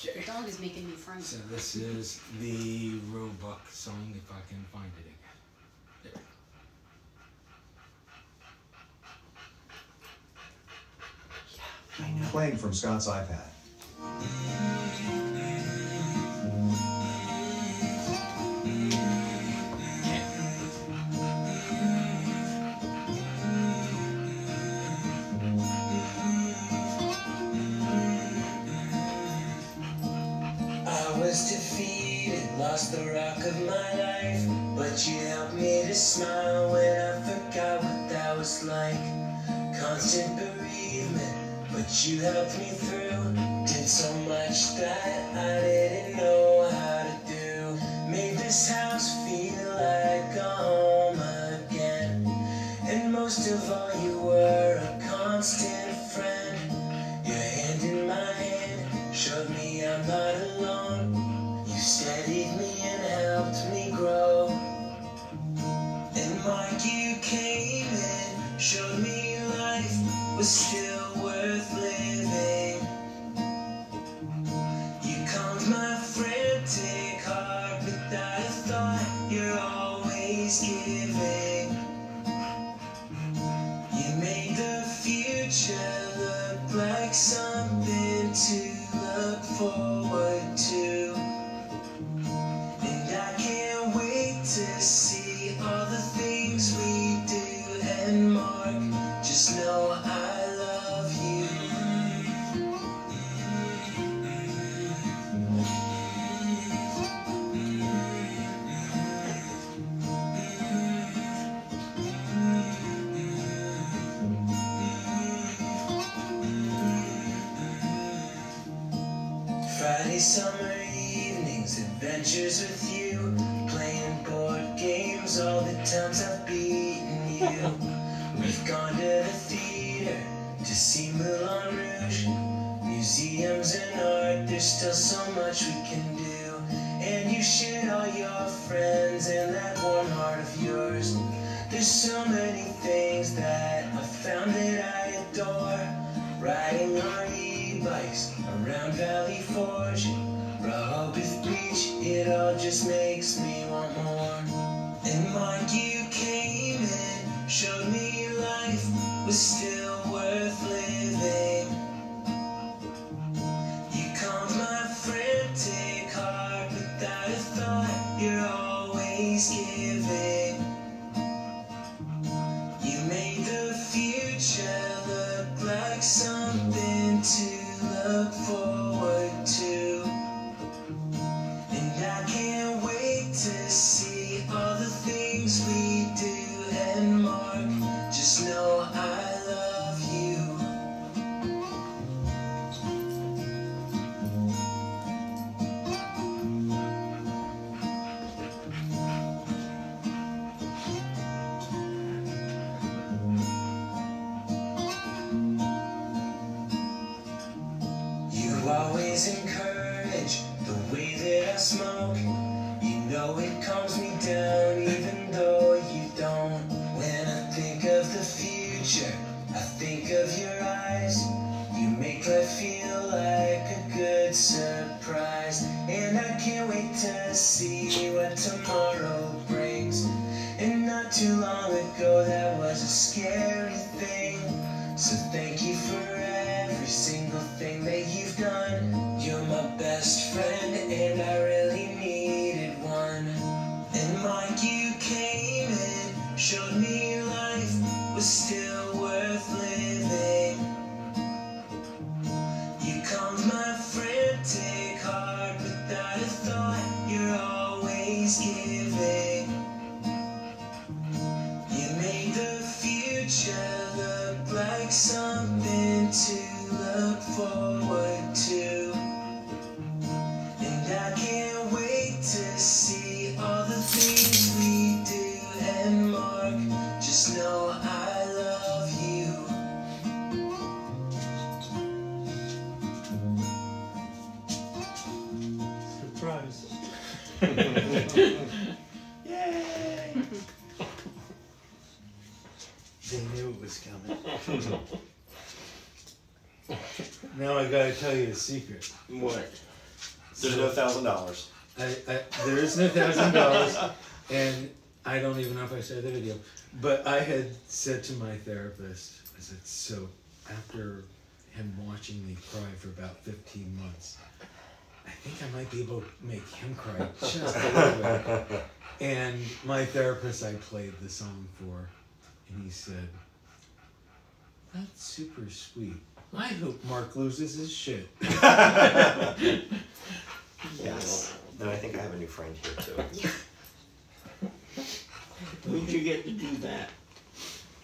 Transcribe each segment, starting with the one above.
Okay. The dog is making me frightened. So this is the Roebuck song, if I can find it again. There. Playing from Scott's iPad. Was defeated, lost the rock of my life. But you helped me to smile when I forgot what that was like. Constant bereavement, but you helped me through. Did so much that I didn't know how to do. Made this house feel like a home again. And most of all, you were a constant future look like something to look forward Summer evenings, adventures with you, playing board games, all the times I've beaten you. We've gone to the theater to see Moulin Rouge, museums and art, there's still so much we can do. And you shared all your friends and that warm heart of yours. There's so many things that I found that I adore. Riding around Valley Forge, Rehoboth Beach, it all just makes me want more. And Mike, you came and showed me life was still worth living. Always encourage the way that I smoke. You know it calms me down even though you don't. When I think of the future, I think of your eyes. You make life feel like a good surprise. And I can't wait to see what tomorrow brings. And not too long ago, that was a scary thing. So thank you for every single thing that you've done. You're my best friend, and I really needed one. And Mike, you came and showed me life was still worth living. You calmed my frantic heart without a thought. You're always giving. Forward to. And I can't wait to see all the things we do and Mark. Just know I love you. Surprise. I gotta tell you a secret. What? There's no thousand dollars. I, I, there is no thousand dollars, and I don't even know if I shared the video. But I had said to my therapist, I said, so after him watching me cry for about fifteen months, I think I might be able to make him cry just a little bit. And my therapist, I played the song for, and he said, "That's super sweet. I hope Mark loses his shit." Yes. And I think I have a new friend here too. When did you get to do that?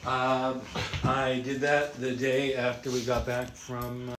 Um, I did that the day after we got back from.